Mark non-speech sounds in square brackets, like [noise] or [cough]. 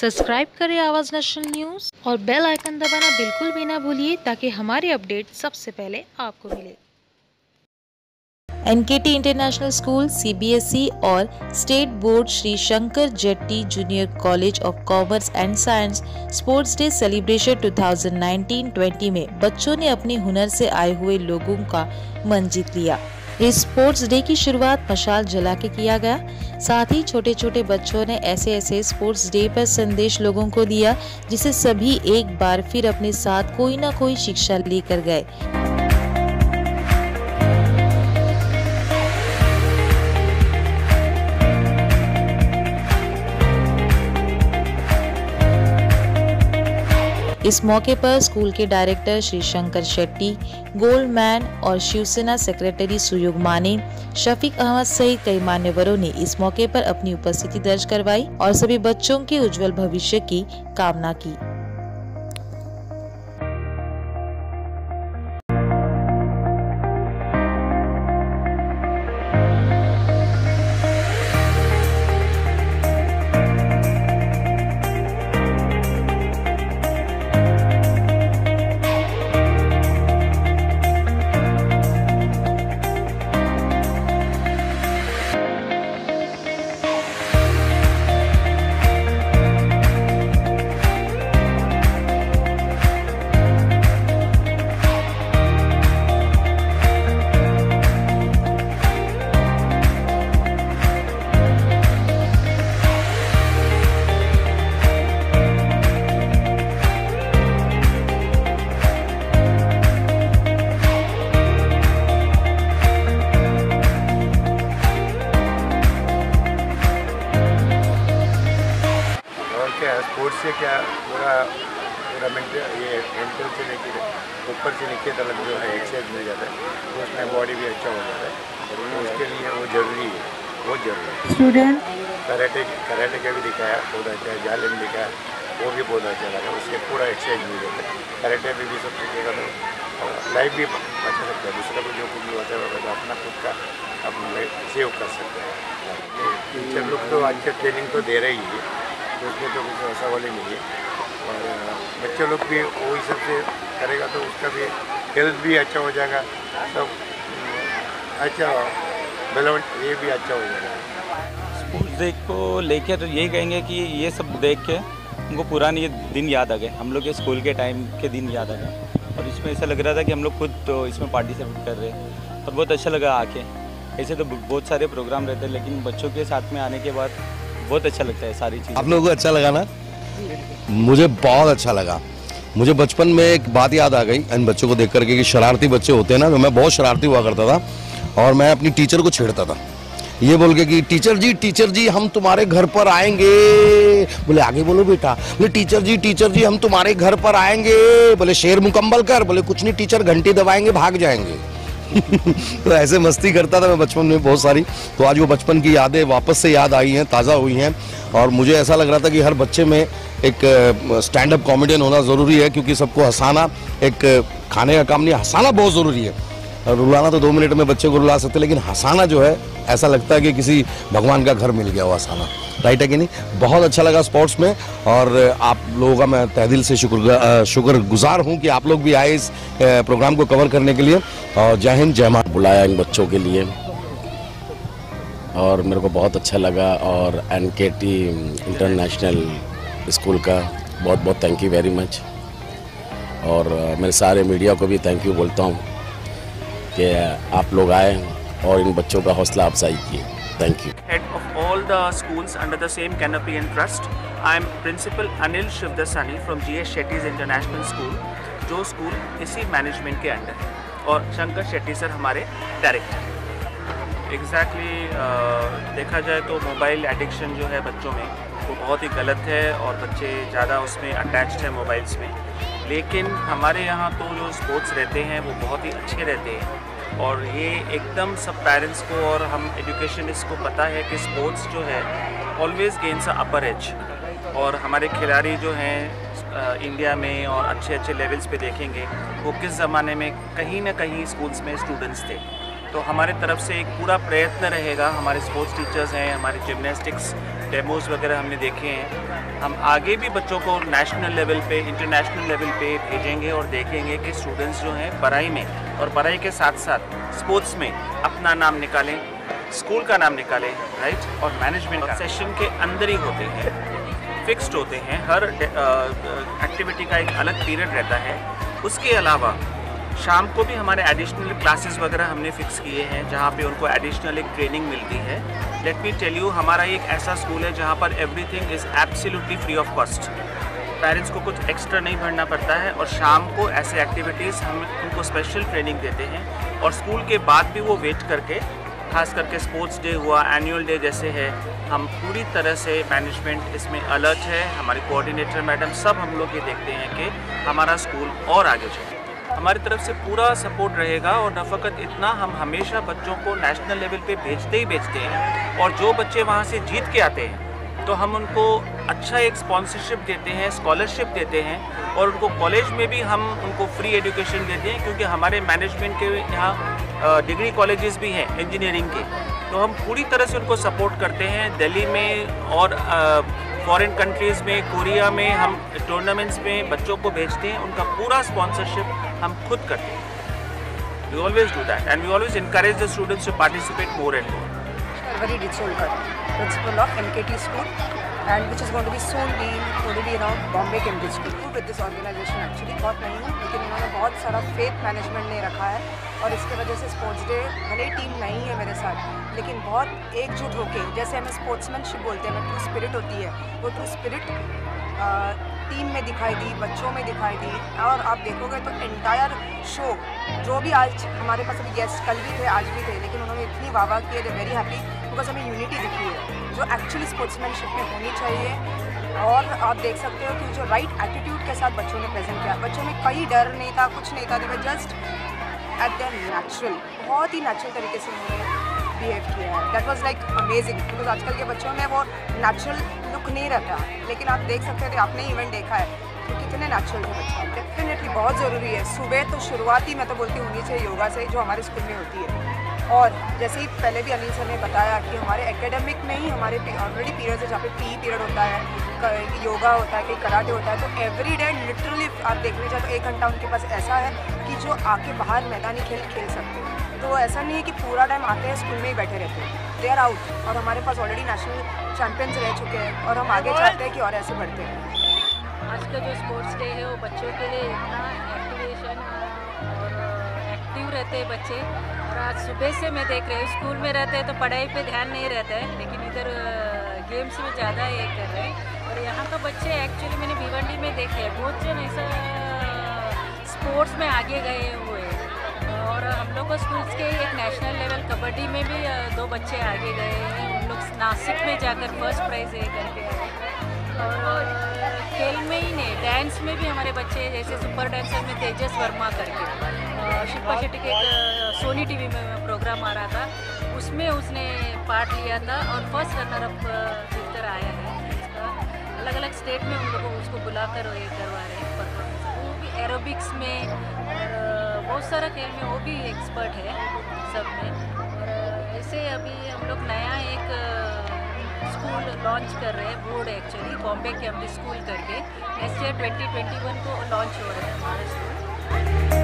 Subscribe करें Awaaz national news और bell icon दबाना बिल्कुल भी ना भूलिए ताकि हमारी अपडेट सबसे पहले आपको मिले। एनकेटी इंटरनेशनल स्कूल सीबीएसई और state board Shri Shankar Jetty junior college of commerce and science sports day celebration 2019-20 में बच्चों ने अपने हुनर से आए हुए लोगों का मन जीत लिया। इस स्पोर्ट्स डे की शुरुआत मशाल जला के किया गया। साथ ही छोटे छोटे बच्चों ने ऐसे ऐसे स्पोर्ट्स डे पर संदेश लोगों को दिया, जिसे सभी एक बार फिर अपने साथ कोई ना कोई शिक्षा लेकर गए। इस मौके पर स्कूल के director Shri Shankar Shetty, gold man और शिवसेना सेक्रेटरी सुयोग माने, शफीक अहमद सहित कई मान्यवरों ने इस मौके पर अपनी उपस्थिति दर्ज करवाई और सभी बच्चों के उज्जवल भविष्य की कामना की। और क्या स्पोर्ट्स से क्या पूरा पूरा ये मेंटल से लेकर ऊपर से नीचे तक जो है एक्सरसाइज मिल जाता है तो उसमें बॉडी भी अच्छा हो जाता है तो उसके लिए वो ज़रूरी है बहुत ज़रूरी है। स्टूडेंट कराटे कराटे का भी दिखाया बहुत अच्छा है जाले में दिखाया वो भी बहुत अच्छा लगा उससे पूरा एक्सरसाइज मिल जाता है। कराटे में भी सब सीखेगा तो लाइफ भी बचा सकता है दूसरा को जो कुछ भी होता है अपना खुद का अपना लाइफ सेव कर सकते हैं। टीचर लोग तो अच्छे ट्रेनिंग तो दे रहे ही। उसमें तो कुछ ऐसा वाले है और बच्चे लोग भी वही सबसे करेगा तो उसका भी हेल्थ भी अच्छा हो जाएगा। सब अच्छा डेवलपमेंट ये भी अच्छा हो जाएगा। स्पोर्ट्स डे को लेके तो यही कहेंगे कि ये सब देख के उनको पुराने दिन याद आ गए। हम लोग के स्कूल के टाइम के दिन याद आ गए। और इसमें ऐसा लग रहा था कि हम लोग खुद तो इसमें पार्टिसिपेट कर रहे हैं। और बहुत अच्छा लगा आके। ऐसे तो बहुत सारे प्रोग्राम रहते हैं, लेकिन बच्चों के साथ में आने के बाद बहुत अच्छा लगता है सारी चीज़ें। आप लोगों को अच्छा लगा ना? मुझे बहुत अच्छा लगा। मुझे बचपन में एक बात याद आ गई इन बच्चों को देख करके कि शरारती बच्चे होते हैं ना तो मैं बहुत शरारती हुआ करता था और मैं अपनी टीचर को छेड़ता था। ये बोल के कि, टीचर जी टीचर जी, हम तुम्हारे घर पर आएँगे। बोले, आगे बोलो बेटा। बोले, टीचर जी टीचर जी, हम तुम्हारे घर पर आएँगे। बोले, शेर मुकम्मल कर। बोले, कुछ नहीं, टीचर घंटी दबाएँगे, भाग जाएँगे। [laughs] तो ऐसे मस्ती करता था मैं बचपन में बहुत सारी। तो आज वो बचपन की यादें वापस से याद आई हैं, ताज़ा हुई हैं। और मुझे ऐसा लग रहा था कि हर बच्चे में एक स्टैंड अप कॉमेडियन होना ज़रूरी है, क्योंकि सबको हंसाना एक, खाने का काम नहीं, हंसाना बहुत ज़रूरी है। रुलाना तो दो मिनट में बच्चे को रुला सकते लेकिन हंसाना जो है, ऐसा लगता है कि किसी भगवान का घर मिल गया वो हंसाना। राइट है कि नहीं? बहुत अच्छा लगा स्पोर्ट्स में और आप लोगों का मैं तह दिल से शुक्र शुक्र गुजार हूँ कि आप लोग भी आए इस प्रोग्राम को कवर करने के लिए और जय हिंद, जय माँ बुलाया इन बच्चों के लिए और मेरे को बहुत अच्छा लगा और एन इंटरनेशनल स्कूल का बहुत बहुत थैंक यू वेरी मच और मेरे सारे मीडिया को भी थैंक यू बोलता हूँ कि आप लोग आए और इन बच्चों का हौसला अफजाई किए। Thank you head of all the schools under the same canopy and trust. I am Principal Anil Shivdasani from GS Shetty's International School, जो स्कूल इसी मैनेजमेंट के अंडर है और शंकर शेट्टी सर हमारे डायरेक्टर एग्जैक्टली exactly, देखा जाए तो मोबाइल एडिक्शन जो है बच्चों में वो बहुत ही गलत है और बच्चे ज़्यादा उसमें अटैच्ड है मोबाइल्स में लेकिन हमारे यहाँ तो जो स्पोर्ट्स रहते हैं, वो बहुत ही अच्छे रहते हैं। और ये एकदम सब पेरेंट्स को और हम एजुकेशनिस्ट को पता है कि स्पोर्ट्स जो है always gains a upper edge और हमारे खिलाड़ी जो हैं इंडिया में और अच्छे अच्छे लेवल्स पे देखेंगे, वो किस ज़माने में कहीं ना कहीं स्कूल्स में स्टूडेंट्स थे। तो हमारे तरफ़ से एक पूरा प्रयत्न रहेगा, हमारे स्पोर्ट्स टीचर्स हैं, हमारे जिमनास्टिक्स डेमोज वगैरह हमने देखे हैं। हम आगे भी बच्चों को नेशनल लेवल पे इंटरनेशनल लेवल पे भेजेंगे और देखेंगे कि स्टूडेंट्स जो हैं पढ़ाई में और पढ़ाई के साथ साथ स्पोर्ट्स में अपना नाम निकालें स्कूल का नाम निकालें राइट और मैनेजमेंट सेशन के अंदर ही होते हैं। फिक्स्ड होते हैं। हर एक्टिविटी का एक अलग पीरियड रहता है। उसके अलावा शाम को भी हमारे एडिशनल क्लासेस वगैरह हमने फिक्स किए हैं, जहाँ पे उनको एडिशनल एक ट्रेनिंग मिलती है। लेट मी टेल यू हमारा एक ऐसा स्कूल है जहाँ पर everything is absolutely free of cost parents को कुछ एक्स्ट्रा नहीं भरना पड़ता है और शाम को ऐसे एक्टिविटीज़ हम उनको स्पेशल ट्रेनिंग देते हैं और स्कूल के बाद भी वो वेट करके, खास करके स्पोर्ट्स डे हुआ एनुअल डे जैसे है, हम पूरी तरह से मैनेजमेंट इसमें अलर्ट है। हमारी कोऑर्डिनेटर मैडम सब हम लोग ये देखते हैं कि हमारा स्कूल और आगे चले। हमारी तरफ़ से पूरा सपोर्ट रहेगा और नफ़कत इतना, हम हमेशा बच्चों को नेशनल लेवल पे भेजते ही भेजते हैं और जो बच्चे वहाँ से जीत के आते हैं तो हम उनको अच्छा एक स्पॉन्सरशिप देते हैं स्कॉलरशिप देते हैं और उनको कॉलेज में भी हम उनको फ्री एजुकेशन देते हैं क्योंकि हमारे मैनेजमेंट के यहाँ डिग्री कॉलेजेस भी हैं इंजीनियरिंग के। तो हम पूरी तरह से उनको सपोर्ट करते हैं, दिल्ली में और फॉरेन कंट्रीज़ में कोरिया में हम टूर्नामेंट्स में बच्चों को भेजते हैं उनका पूरा स्पॉन्सरशिप हम खुद करते हैं। We always do that and we always encourage the students to participate more and more Very Ditsolkar, principal of MKT school. And which is going to be soon be going to be around Bombay Cambridge school. With this organization actually बहुत नहीं है लेकिन इन्होंने बहुत सारा faith management ने रखा है और इसके वजह से स्पोर्ट्स डे भले ही टीम नहीं है मेरे साथ, लेकिन बहुत एकजुट होके, जैसे हमें स्पोर्ट्समैनशिप बोलते हैं, हमें ट्रू स्पिरिट होती है, वो ट्रू स्पिरिट टीम में दिखाई दी, बच्चों में दिखाई दी। और आप देखोगे तो एंटायर शो जो भी आज हमारे पास अभी गेस्ट कल भी थे, आज भी थे, लेकिन उन्होंने इतनी वाह वाह की है वेरी हैप्पी बिकॉज़ हमें यूनिटी दिखी है, जो एक्चुअली स्पोर्ट्समैनशिप में होनी चाहिए। और आप देख सकते हो कि जो राइट एटीट्यूड के साथ बच्चों ने प्रेजेंट किया। बच्चों में कहीं डर नहीं था, कुछ नहीं था they just at their natural बहुत ही नेचुरल तरीके से उन्होंने बिहेव किया है। That was like amazing because आजकल के बच्चों में वो नेचुरल लुक नहीं रहता। लेकिन आप देख सकते थे आपने इवेंट देखा है तो कितने नेचुरल थे बच्चे। डेफिनेटली बहुत ज़रूरी है। सुबह तो शुरुआती ही मैं तो बोलती होनी चाहिए योगा से जो हमारे स्कूल में होती है। और जैसे ही पहले भी अनिल सर ने बताया कि हमारे एकेडमिक में ही हमारे ऑलरेडी पीरियड्स है जहाँ पे पी पीरियड होता है योगा होता है कहीं कराटे होता है तो एवरी डे लिटरली आप देखने जाए तो एक घंटा उनके पास ऐसा है कि जो आके बाहर मैदानी खेल खेल सकते हैं। तो ऐसा नहीं है कि पूरा टाइम आते हैं स्कूल में ही बैठे रहते हैं। दे आर आउट और हमारे पास ऑलरेडी नेशनल चैम्पियंस रह चुके हैं और हम आगे चाहते हैं कि और ऐसे बढ़ते हैं। आज का जो स्पोर्ट्स डे है वो बच्चों के लिए इतना एक्टिवेशन और एक्टिव रहते हैं बच्चे। और आज सुबह से मैं देख रही हूँ, स्कूल में रहते हैं तो पढ़ाई पे ध्यान नहीं रहता है, लेकिन इधर गेम्स में ज़्यादा ये कर रहे हैं। और यहाँ का बच्चे एक्चुअली मैंने भिवंडी में देखे हैं, बहुत जन ऐसा स्पोर्ट्स में आगे गए हुए और हम लोग को स्कूल्स के एक नेशनल लेवल कबड्डी में भी दो बच्चे आगे गए हैं। उन लोग नासिक में जाकर फ़र्स्ट प्राइज़ ये करके आए और खेल में ही नहीं डांस में भी हमारे बच्चे जैसे सुपर डांसर में तेजस वर्मा करके शेट्टी के एक सोनी टीवी में प्रोग्राम आ रहा था। उसमें उसने पार्ट लिया था और फ़र्स्ट रनर अप जीतकर आया है इसका अलग अलग स्टेट में उन लोगों उसको बुलाकर ये करवा रहे हैं परफॉर्मेंस वो भी एरोबिक्स में और बहुत सारा खेल में वो भी एक्सपर्ट है सब में। और ऐसे अभी हम लोग नया एक स्कूल लॉन्च कर रहे हैं बोर्ड एक्चुअली बॉम्बे के हमने स्कूल करके। नेक्स्ट ईयर 2021 को लॉन्च हो रहा है हमारा स्कूल